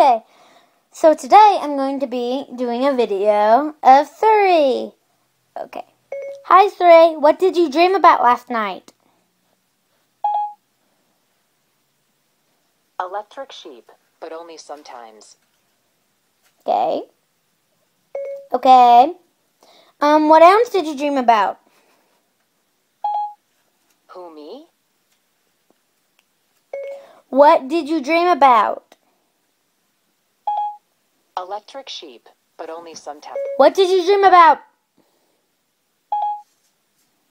Okay, so today I'm going to be doing a video of Siri. Okay. Hi, Siri. What did you dream about last night? Electric sheep, but only sometimes. Okay. Okay. Um, what else did you dream about? Who, me? What did you dream about? Electric sheep, but only sometimes. What did you dream about?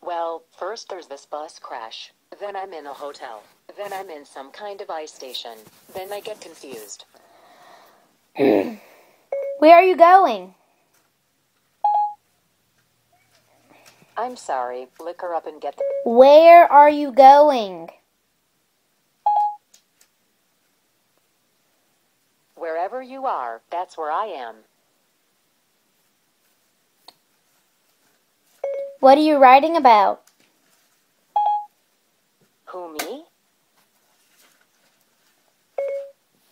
Well, first there's this bus crash. Then I'm in a hotel. Then I'm in some kind of ice station. Then I get confused. Where are you going? I'm sorry. Look her up and get. the. Where are you going? Wherever you are, that's where I am. What are you writing about? Who, me?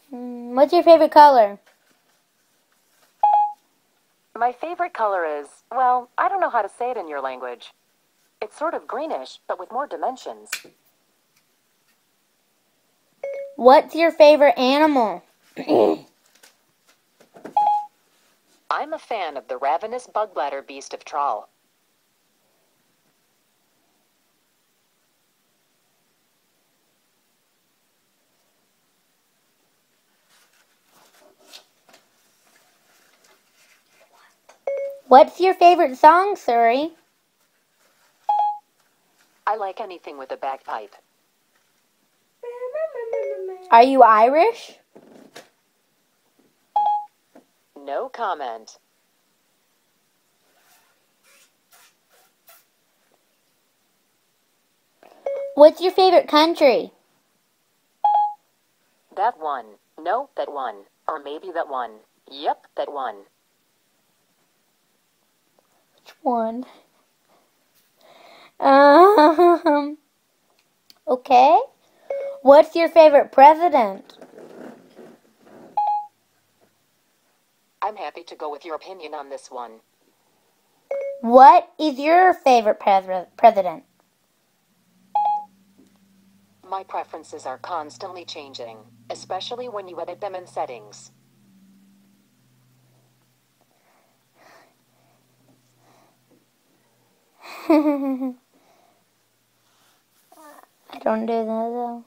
Hmm, What's your favorite color? My favorite color is, well, I don't know how to say it in your language. It's sort of greenish, but with more dimensions. What's your favorite animal? I'm a fan of the ravenous Bugblatter beast of Traal. What's your favorite song, Siri? I like anything with a bagpipe. Are you Irish? No comment. What's your favorite country? That one. No, that one. Or maybe that one. Yep, that one. Which one? Um. Okay. What's your favorite president? I'm happy to go with your opinion on this one. What is your favorite pres- president? My preferences are constantly changing, especially when you edit them in settings. I don't do that though.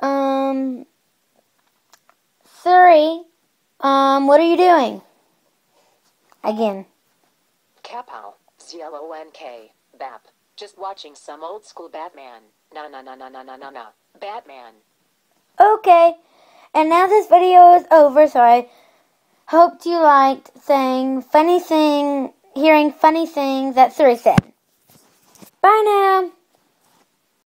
Um, Siri, what are you doing? Again. Kapow. C-L-O-N-K. Bap. Just watching some old school Batman. Na na na na na na na na. Batman. Okay, and now this video is over, so I hoped you liked saying funny thing, hearing funny things that Siri said. Bye now.